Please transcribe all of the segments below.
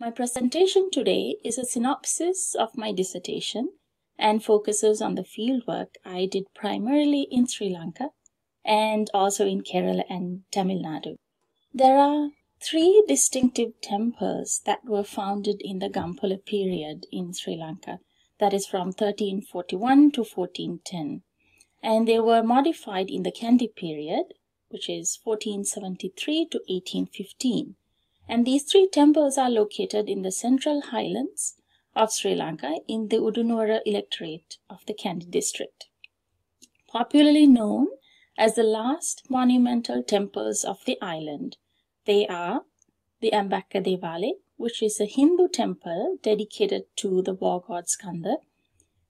My presentation today is a synopsis of my dissertation and focuses on the fieldwork I did primarily in Sri Lanka and also in Kerala and Tamil Nadu. There are three distinctive temples that were founded in the Gampola period in Sri Lanka, that is from 1341 to 1410, and they were modified in the Kandy period, which is 1473 to 1815. And these three temples are located in the central highlands of Sri Lanka in the Udunuwara electorate of the Kandy district. Popularly known as the last monumental temples of the island, they are the Ambakka Devale, which is a Hindu temple dedicated to the war god Skanda,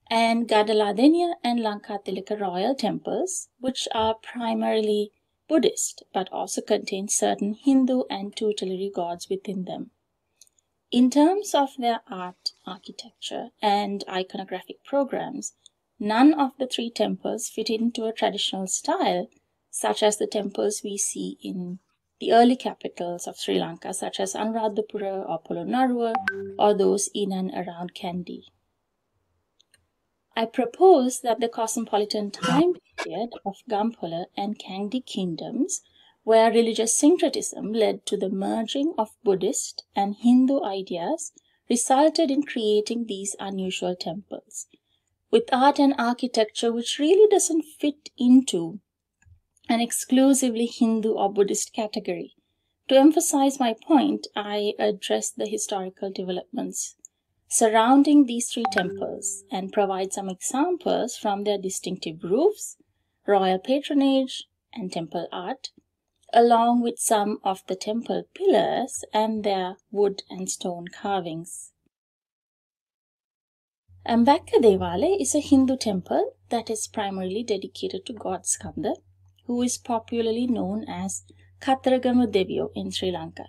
and Gadaladeniya and Lankatilaka royal temples, which are primarily Buddhist but also contain certain Hindu and tutelary gods within them. In terms of their art, architecture, and iconographic programs, none of the three temples fit into a traditional style, such as the temples we see in the early capitals of Sri Lanka, such as Anuradhapura or Polonnaruwa, or those in and around Kandy. I propose that the cosmopolitan time period of Gampola and Kandy kingdoms where religious syncretism led to the merging of Buddhist and Hindu ideas resulted in creating these unusual temples, with art and architecture which really doesn't fit into an exclusively Hindu or Buddhist category. To emphasize my point, I address the historical developments surrounding these three temples and provide some examples from their distinctive roofs, royal patronage, and temple art, along with some of the temple pillars and their wood and stone carvings. Ambakka Devale is a Hindu temple that is primarily dedicated to god Skanda, who is popularly known as Kataragama Deviyo in Sri Lanka.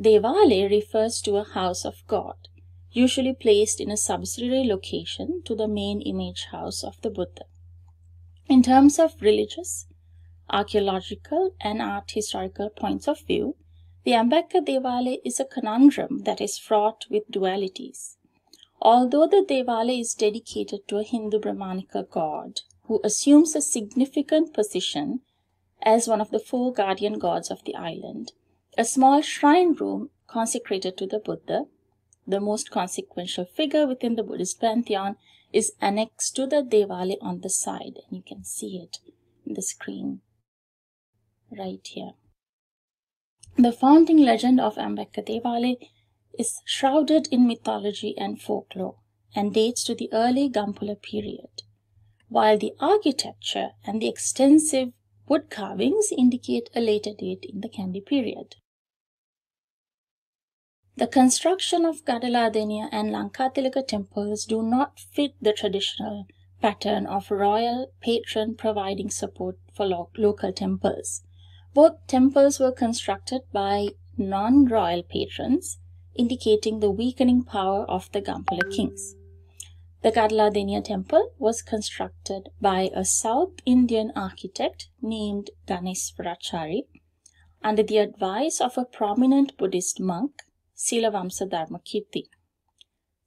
Devale refers to a house of God, usually placed in a subsidiary location to the main image house of the Buddha. In terms of religious, archaeological, and art historical points of view, the Ambakka Devale is a conundrum that is fraught with dualities. Although the Devale is dedicated to a Hindu Brahmanical god who assumes a significant position as one of the four guardian gods of the island, a small shrine room consecrated to the Buddha, the most consequential figure within the Buddhist pantheon, is annexed to the Devale on the side, and you can see it in the screen right here. The founding legend of Ambakka Devale is shrouded in mythology and folklore and dates to the early Gampola period, while the architecture and the extensive wood carvings indicate a later date in the Kandy period. The construction of Gadaladeniya and Lankatilaka temples do not fit the traditional pattern of royal patron providing support for lo local temples. Both temples were constructed by non-royal patrons, indicating the weakening power of the Gampola kings. The Gadaladeniya temple was constructed by a South Indian architect named Ganesvarachari under the advice of a prominent Buddhist monk, Silavamsa Dharmakirti.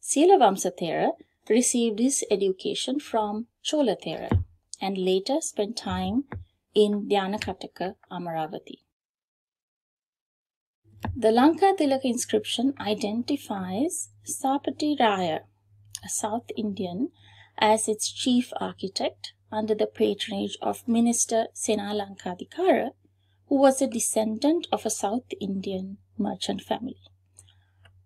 Silavamsa Thera received his education from Chola Thera and later spent time in Dhyanakataka, Amaravati. The Lanka Lankatilaka inscription identifies Sapati Raya, a South Indian, as its chief architect under the patronage of Minister Senalankadikara, who was a descendant of a South Indian merchant family.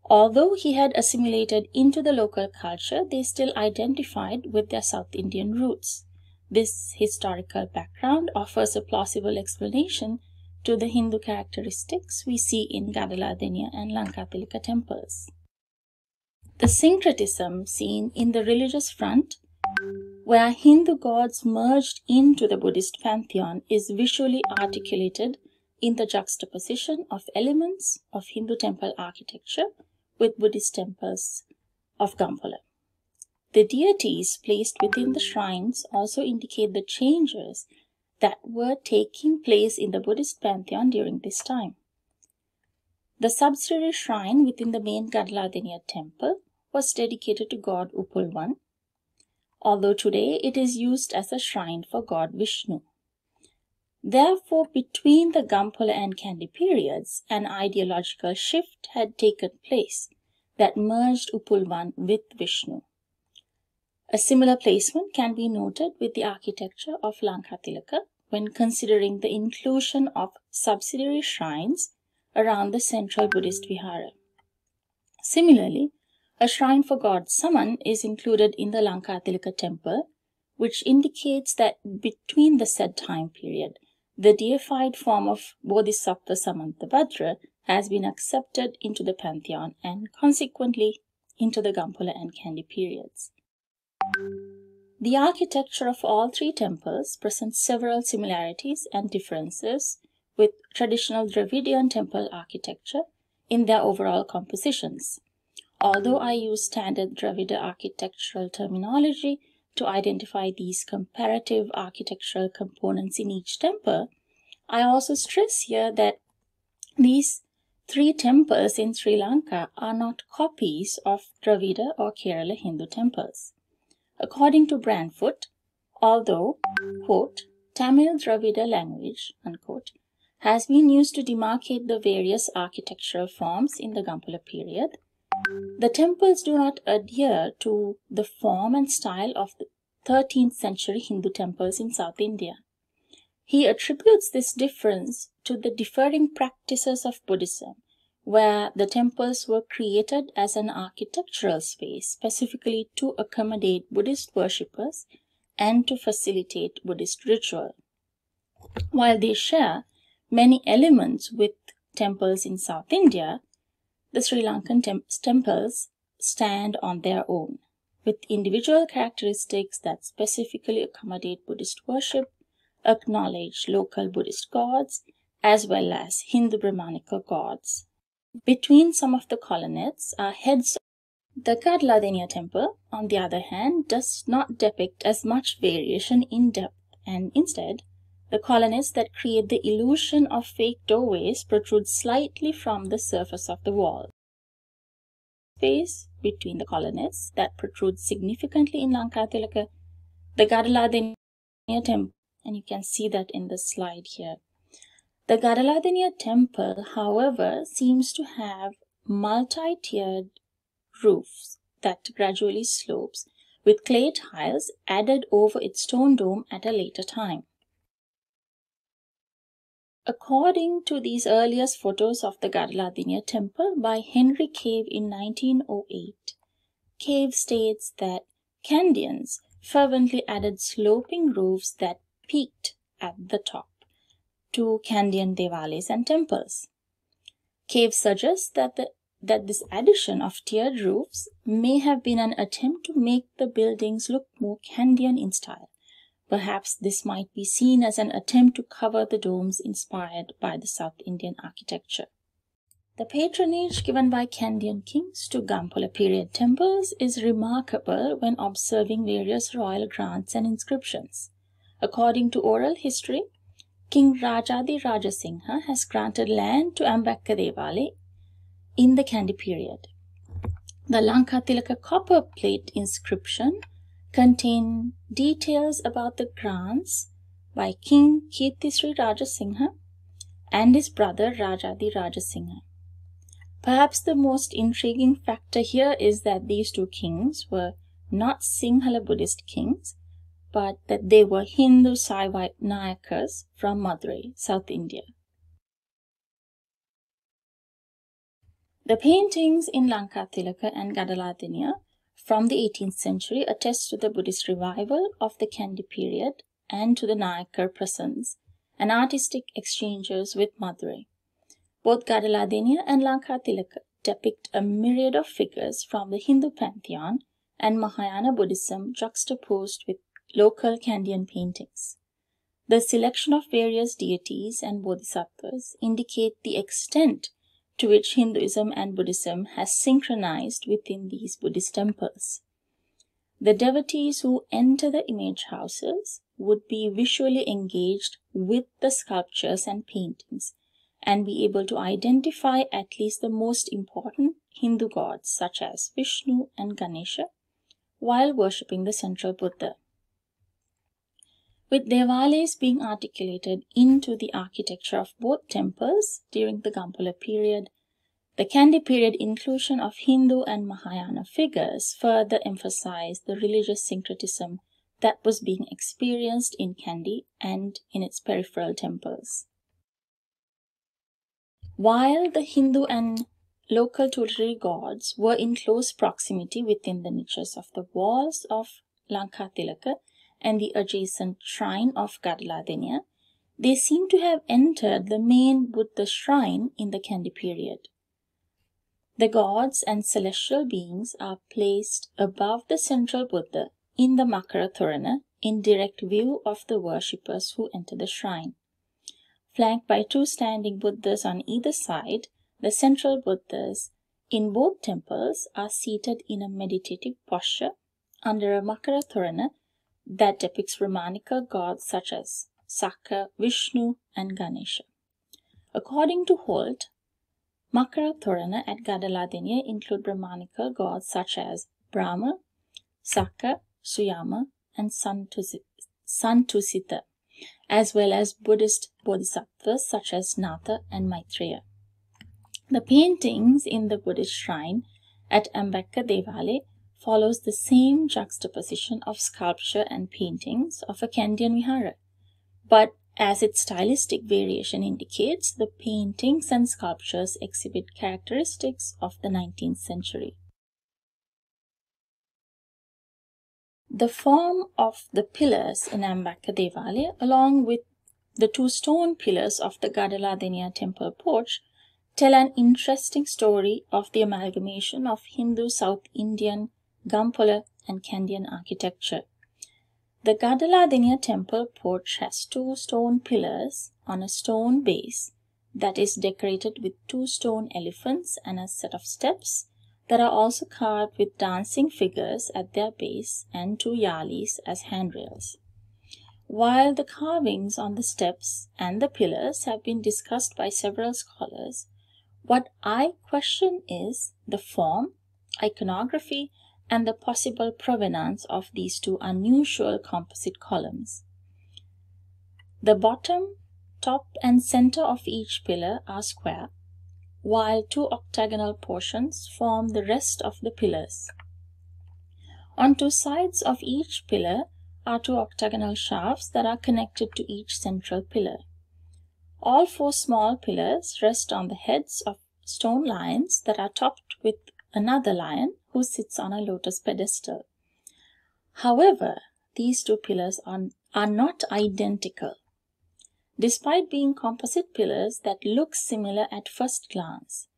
Although he had assimilated into the local culture, they still identified with their South Indian roots. This historical background offers a plausible explanation to the Hindu characteristics we see in Gadaladeniya and Lankatilaka temples. The syncretism seen in the religious front, where Hindu gods merged into the Buddhist pantheon, is visually articulated in the juxtaposition of elements of Hindu temple architecture with Buddhist temples of Gampola. The deities placed within the shrines also indicate the changes that were taking place in the Buddhist pantheon during this time. The subsidiary shrine within the main Gadaladeniya temple was dedicated to god Upulvan, although today it is used as a shrine for god Vishnu. Therefore, between the Gampola and Kandy periods, an ideological shift had taken place that merged Upulvan with Vishnu. A similar placement can be noted with the architecture of Lankatilaka when considering the inclusion of subsidiary shrines around the central Buddhist vihara. Similarly, a shrine for god Saman is included in the Lankatilaka temple, which indicates that between the said time period, the deified form of Bodhisattva Samantabhadra has been accepted into the pantheon and consequently into the Gampola and Kandy periods. The architecture of all three temples presents several similarities and differences with traditional Dravidian temple architecture in their overall compositions. Although I use standard Dravida architectural terminology, to identify these comparative architectural components in each temple, I also stress here that these three temples in Sri Lanka are not copies of Dravida or Kerala Hindu temples. According to Brandfoot, although, quote, Tamil Dravida language, unquote, has been used to demarcate the various architectural forms in the Gampola period, the temples do not adhere to the form and style of the 13th century Hindu temples in South India. He attributes this difference to the differing practices of Buddhism, where the temples were created as an architectural space specifically to accommodate Buddhist worshippers and to facilitate Buddhist ritual. While they share many elements with temples in South India, the Sri Lankan tem temples stand on their own, with individual characteristics that specifically accommodate Buddhist worship, acknowledge local Buddhist gods, as well as Hindu Brahmanical gods. Between some of the colonnades are heads. The Gadaladeniya temple, on the other hand, does not depict as much variation in depth and instead the colonnades that create the illusion of fake doorways protrude slightly from the surface of the wall. Space between the colonnades that protrudes significantly in Lankatilaka, the Gadaladeniya temple, and you can see that in the slide here. The Gadaladeniya temple, however, seems to have multi-tiered roofs that gradually slopes with clay tiles added over its stone dome at a later time. According to these earliest photos of the Gadaladeniya temple by Henry Cave in 1908, Cave states that Kandians fervently added sloping roofs that peaked at the top to Kandian Devalis and temples. Cave suggests that, the, that this addition of tiered roofs may have been an attempt to make the buildings look more Kandian in style Perhaps this might be seen as an attempt to cover the domes inspired by the South Indian architecture. The patronage given by Kandian kings to Gampola period temples is remarkable when observing various royal grants and inscriptions. According to oral history, King Rajadi Rajasingha has granted land to Ambakka Devale in the Kandy period. The Lanka Tilaka copper plate inscription contain details about the grants by King Kirtisri Rajasingha and his brother Rajadi Rajasingha. Perhaps the most intriguing factor here is that these two kings were not Sinhala Buddhist kings, but that they were Hindu Saivite Nayakas from Madurai, South India. The paintings in Lanka Tilaka and Gadaladeniya from the 18th century attest to the Buddhist revival of the Kandy period and to the Nayakar presence and artistic exchanges with Madurai. Both Gadaladeniya and Lankatilaka depict a myriad of figures from the Hindu pantheon and Mahayana Buddhism juxtaposed with local Kandian paintings. The selection of various deities and bodhisattvas indicate the extent to which Hinduism and Buddhism has synchronized within these Buddhist temples. The devotees who enter the image houses would be visually engaged with the sculptures and paintings and be able to identify at least the most important Hindu gods such as Vishnu and Ganesha while worshipping the central Buddha. With Devalis being articulated into the architecture of both temples during the Gampola period, the Kandy period inclusion of Hindu and Mahayana figures further emphasized the religious syncretism that was being experienced in Kandy and in its peripheral temples. While the Hindu and local tutelary gods were in close proximity within the niches of the walls of Lanka Tilaka and the adjacent shrine of Gadaladeniya, they seem to have entered the main Buddha shrine in the Kandy period. The gods and celestial beings are placed above the central Buddha in the Makara Torana in direct view of the worshippers who enter the shrine. Flanked by two standing Buddhas on either side, the central Buddhas in both temples are seated in a meditative posture under a Makara Torana that depicts Brahmanical gods such as Sakka, Vishnu, and Ganesha. According to Holt, Makara Torana at Gadaladeniya include Brahmanical gods such as Brahma, Sakka, Suyama, and Santusita as well as Buddhist bodhisattvas such as Natha and Maitreya. The paintings in the Buddhist shrine at Ambekka Devale follows the same juxtaposition of sculpture and paintings of a Kandyan Vihara. But as its stylistic variation indicates, the paintings and sculptures exhibit characteristics of the 19th century. The form of the pillars in Ambekka Devale, along with the two stone pillars of the Gadaladeniya temple porch, tell an interesting story of the amalgamation of Hindu South Indian, Gampola, and Kandyan architecture. The Gadaladeniya temple porch has two stone pillars on a stone base that is decorated with two stone elephants and a set of steps that are also carved with dancing figures at their base and two yalis as handrails. While the carvings on the steps and the pillars have been discussed by several scholars, what I question is the form, iconography, and the possible provenance of these two unusual composite columns. The bottom, top, and center of each pillar are square, while two octagonal portions form the rest of the pillars. On two sides of each pillar are two octagonal shafts that are connected to each central pillar. All four small pillars rest on the heads of stone lions that are topped with another lion who sits on a lotus pedestal. However, these two pillars are, are not identical. Despite being composite pillars that look similar at first glance,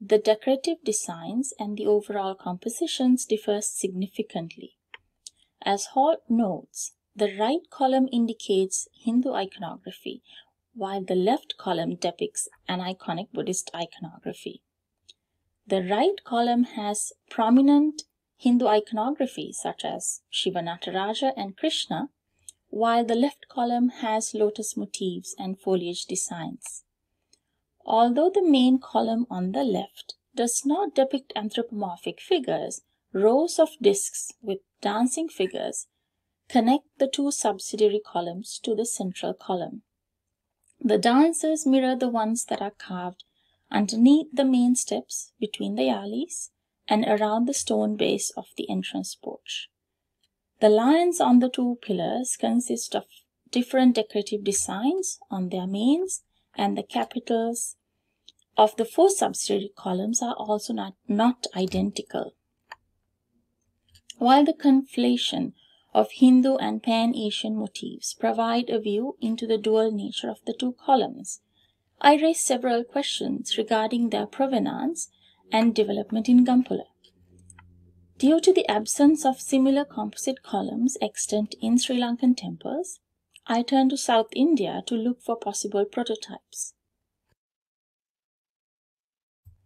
the decorative designs and the overall compositions differ significantly. As Holt notes, the right column indicates Hindu iconography, while the left column depicts an iconic Buddhist iconography. The right column has prominent Hindu iconography such as Shiva Nataraja and Krishna, while the left column has lotus motifs and foliage designs. Although the main column on the left does not depict anthropomorphic figures, rows of discs with dancing figures connect the two subsidiary columns to the central column. The dancers mirror the ones that are carved underneath the main steps between the yalis and around the stone base of the entrance porch. The lions on the two pillars consist of different decorative designs on their manes and the capitals of the four subsidiary columns are also not, not identical. While the conflation of Hindu and Pan-Asian motifs provide a view into the dual nature of the two columns, I raise several questions regarding their provenance and development in Gampola. Due to the absence of similar composite columns extant in Sri Lankan temples, I turned to South India to look for possible prototypes.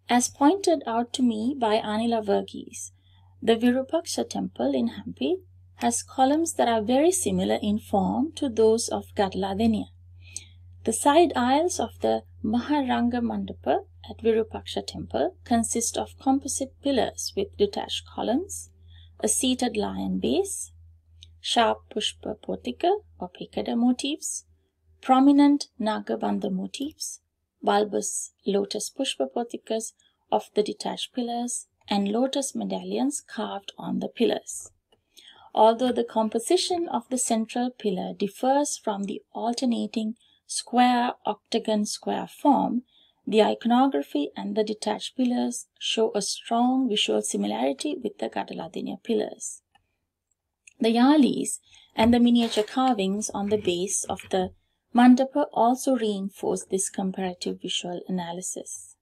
As pointed out to me by Anila Verghese, the Virupaksha temple in Hampi has columns that are very similar in form to those of Gadaladeniya. The side aisles of the Maharanga Mandapa at Virupaksha temple consist of composite pillars with detached columns, a seated lion base, sharp pushpa portica or Pekada motifs, prominent Nagabandha motifs, bulbous lotus pushpa porticas of the detached pillars, and lotus medallions carved on the pillars. Although the composition of the central pillar differs from the alternating square octagon square form, the iconography and the detached pillars show a strong visual similarity with the Gadaladeniya pillars. The yalis and the miniature carvings on the base of the mandapa also reinforce this comparative visual analysis.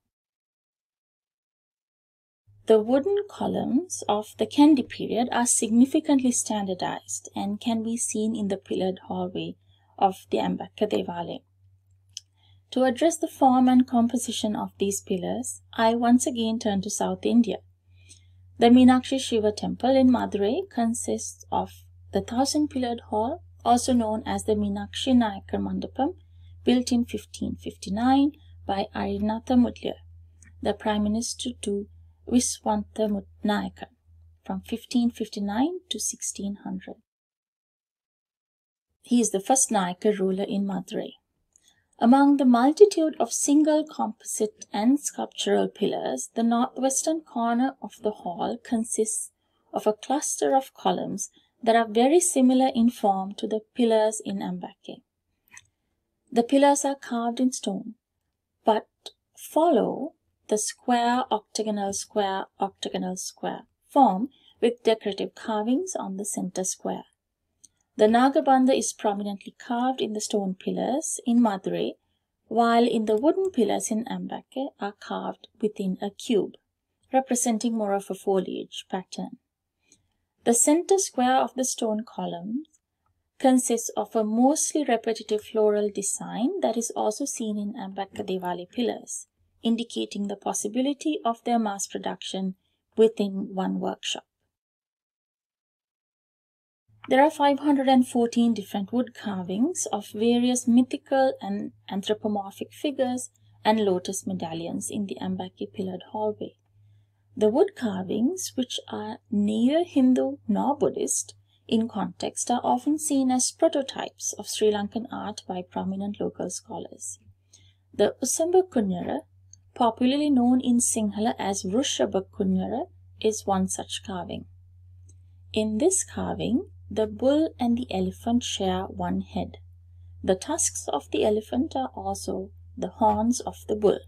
The wooden columns of the Kandy period are significantly standardized and can be seen in the pillared hallway of the Ambakka Devalaya. To address the form and composition of these pillars, I once again turn to South India. The Meenakshi Shiva temple in Madurai consists of the thousand pillared hall, also known as the Meenakshi Nayakar Mandapam, built in 1559 by Arinatha Mudaliar, the prime minister to Viswanatha Nayaka from 1559 to 1600. He is the first Nayaka ruler in Madurai. Among the multitude of single composite and sculptural pillars, the northwestern corner of the hall consists of a cluster of columns that are very similar in form to the pillars in Ambake. The pillars are carved in stone, but follow the square octagonal square octagonal square form with decorative carvings on the center square. The Nagabandha is prominently carved in the stone pillars in Madurai, while in the wooden pillars in Ambake are carved within a cube, representing more of a foliage pattern. The center square of the stone columns consists of a mostly repetitive floral design that is also seen in Ambakka Devali pillars indicating the possibility of their mass production within one workshop. There are 514 different wood carvings of various mythical and anthropomorphic figures and lotus medallions in the Ambaki pillared hallway. The wood carvings, which are neither Hindu nor Buddhist in context, are often seen as prototypes of Sri Lankan art by prominent local scholars. The Usamba Kunyara popularly known in Sinhala as Vrushabha is one such carving. In this carving, the bull and the elephant share one head. The tusks of the elephant are also the horns of the bull.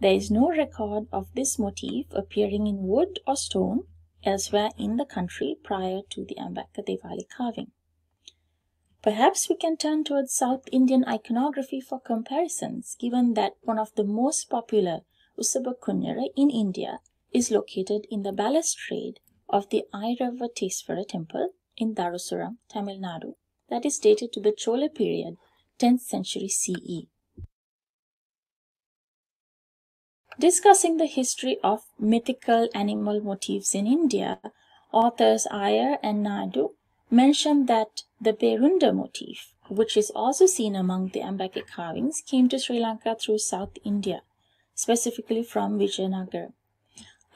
There is no record of this motif appearing in wood or stone elsewhere in the country prior to the Ambaka Devali carving. Perhaps we can turn towards South Indian iconography for comparisons, given that one of the most popular Usaba Kunyara in India is located in the balustrade of the Airavatesvara temple in Darasuram, Tamil Nadu, that is dated to the Chola period, 10th century CE. Discussing the history of mythical animal motifs in India, authors Iyer and Naidu mention that the Berunda motif, which is also seen among the Ambake carvings, came to Sri Lanka through South India, specifically from Vijayanagar.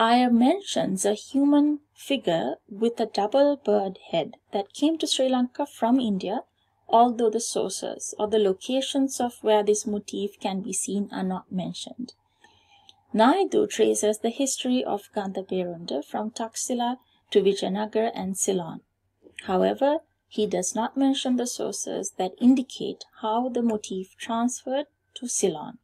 Iyer mentions a human figure with a double bird head that came to Sri Lanka from India, although the sources or the locations of where this motif can be seen are not mentioned. Naidu traces the history of Gandha Berunda from Taxila to Vijayanagar and Ceylon. However, he does not mention the sources that indicate how the motif transferred to Ceylon.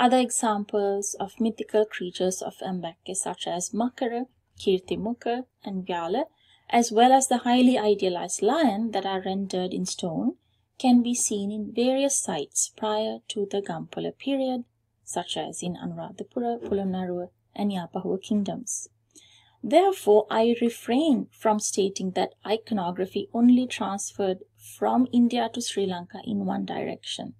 Other examples of mythical creatures of Ambake such as Makara, Kirtimukha, and Vyala, as well as the highly idealized lion that are rendered in stone, can be seen in various sites prior to the Gampola period, such as in Anuradhapura, Polonnaruwa, and Yapahuwa kingdoms. Therefore, I refrain from stating that iconography only transferred from India to Sri Lanka in one direction.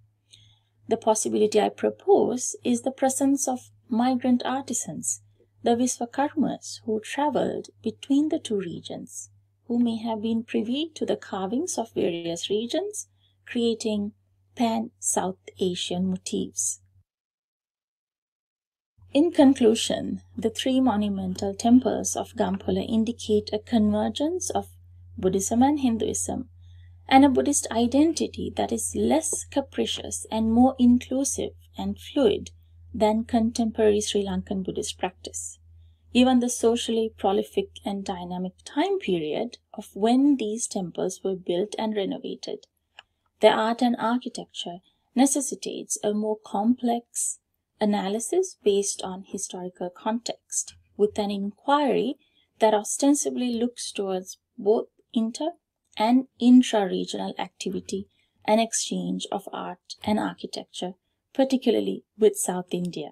The possibility I propose is the presence of migrant artisans, the Visvakarmas, who traveled between the two regions, who may have been privy to the carvings of various regions, creating pan South Asian motifs. In conclusion, the three monumental temples of Gampola indicate a convergence of Buddhism and Hinduism and a Buddhist identity that is less capricious and more inclusive and fluid than contemporary Sri Lankan Buddhist practice. Even the socially prolific and dynamic time period of when these temples were built and renovated, their art and architecture necessitates a more complex analysis based on historical context, with an inquiry that ostensibly looks towards both inter and intra-regional activity and exchange of art and architecture, particularly with South India.